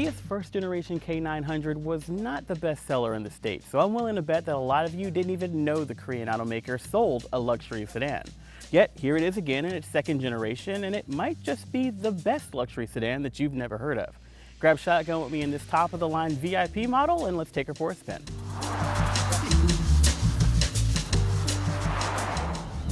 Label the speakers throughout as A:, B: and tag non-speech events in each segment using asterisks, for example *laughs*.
A: Kia's first generation K900 was not the best seller in the States, so I'm willing to bet that a lot of you didn't even know the Korean automaker sold a luxury sedan. Yet here it is again in its second generation, and it might just be the best luxury sedan that you've never heard of. Grab shotgun with me in this top of the line VIP model and let's take her for a spin.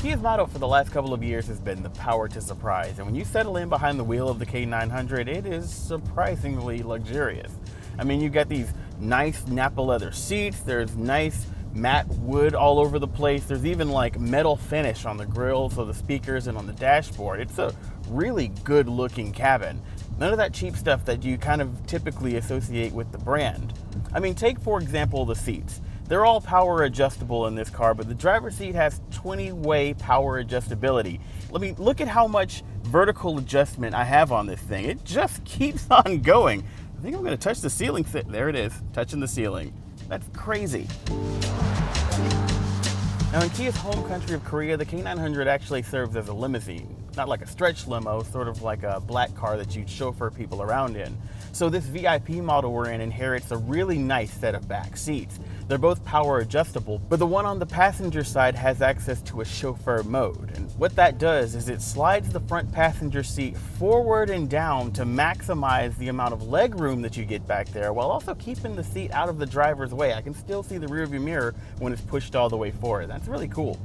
A: Kia's motto for the last couple of years has been the power to surprise. And when you settle in behind the wheel of the K900, it is surprisingly luxurious. I mean, you've got these nice Nappa leather seats, there's nice matte wood all over the place. There's even like metal finish on the grills of the speakers and on the dashboard. It's a really good looking cabin. None of that cheap stuff that you kind of typically associate with the brand. I mean, take for example the seats. They're all power adjustable in this car, but the driver's seat has 20-way power adjustability. Let me look at how much vertical adjustment I have on this thing. It just *laughs* keeps on going. I think I'm gonna touch the ceiling. There it is, touching the ceiling. That's crazy. Now in Kia's home country of Korea, the K900 actually serves as a limousine. Not like a stretch limo, sort of like a black car that you'd chauffeur people around in. So this VIP model we're in inherits a really nice set of back seats. They're both power adjustable, but the one on the passenger side has access to a chauffeur mode. And what that does is it slides the front passenger seat forward and down to maximize the amount of leg room that you get back there while also keeping the seat out of the driver's way. I can still see the rearview mirror when it's pushed all the way forward. That's really cool.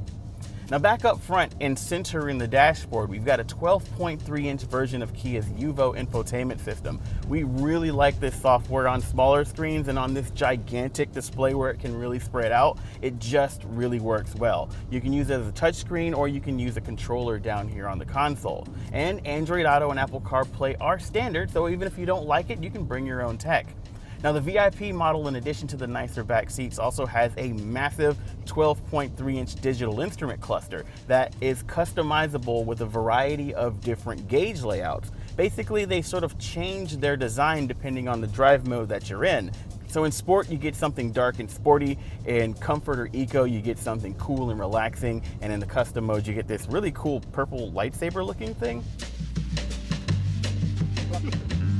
A: Now back up front and center in the dashboard, we've got a 12.3 inch version of Kia's UVO infotainment system. We really like this software on smaller screens and on this gigantic display where it can really spread out. It just really works well. You can use it as a touchscreen or you can use a controller down here on the console. And Android Auto and Apple CarPlay are standard, so even if you don't like it, you can bring your own tech. Now the VIP model, in addition to the nicer back seats, also has a massive 12.3 inch digital instrument cluster that is customizable with a variety of different gauge layouts. Basically, they sort of change their design depending on the drive mode that you're in. So in sport, you get something dark and sporty. In comfort or eco, you get something cool and relaxing. And in the custom mode, you get this really cool purple lightsaber looking thing. *laughs*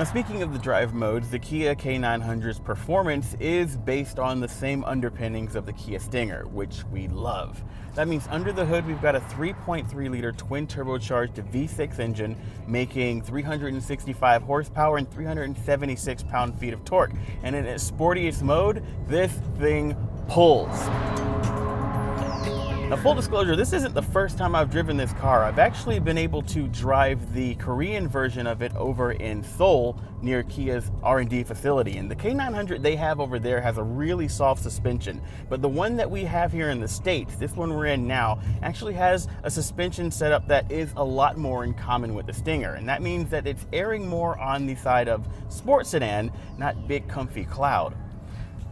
A: Now speaking of the drive modes, the Kia K900's performance is based on the same underpinnings of the Kia Stinger, which we love. That means under the hood we've got a 3.3 liter twin turbocharged V6 engine making 365 horsepower and 376 pound-feet of torque. And in its sportiest mode, this thing pulls. Now, full disclosure, this isn't the first time I've driven this car. I've actually been able to drive the Korean version of it over in Seoul near Kia's R&D facility. And the K900 they have over there has a really soft suspension. But the one that we have here in the States, this one we're in now, actually has a suspension setup that is a lot more in common with the Stinger. And that means that it's erring more on the side of sports sedan, not big comfy cloud.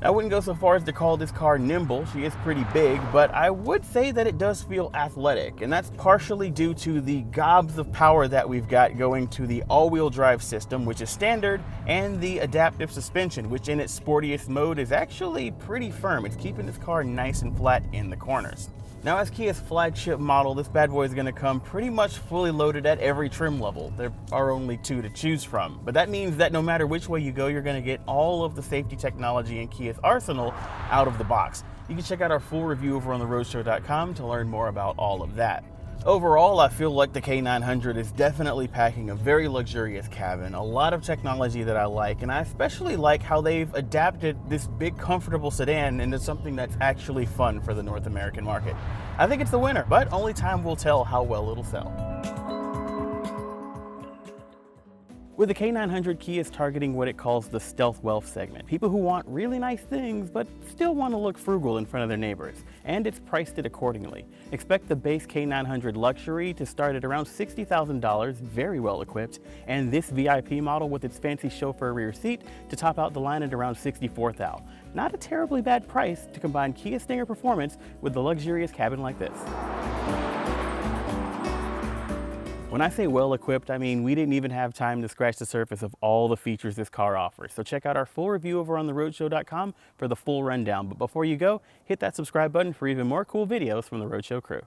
A: I wouldn't go so far as to call this car nimble, she is pretty big, but I would say that it does feel athletic, and that's partially due to the gobs of power that we've got going to the all-wheel drive system, which is standard, and the adaptive suspension, which in its sportiest mode is actually pretty firm. It's keeping this car nice and flat in the corners. Now as Kia's flagship model, this bad boy is going to come pretty much fully loaded at every trim level. There are only two to choose from. But that means that no matter which way you go, you're going to get all of the safety technology in Arsenal out of the box. You can check out our full review over on theroadshow.com to learn more about all of that. Overall, I feel like the K900 is definitely packing a very luxurious cabin, a lot of technology that I like, and I especially like how they've adapted this big comfortable sedan into something that's actually fun for the North American market. I think it's the winner, but only time will tell how well it'll sell. With the K900, Kia is targeting what it calls the stealth wealth segment. People who want really nice things, but still want to look frugal in front of their neighbors. And it's priced it accordingly. Expect the base K900 luxury to start at around $60,000, very well equipped, and this VIP model with its fancy chauffeur rear seat to top out the line at around 64,000. Not a terribly bad price to combine Kia Stinger performance with the luxurious cabin like this. When I say well equipped, I mean we didn't even have time to scratch the surface of all the features this car offers. So check out our full review over on theroadshow.com for the full rundown. But before you go, hit that subscribe button for even more cool videos from the Roadshow crew.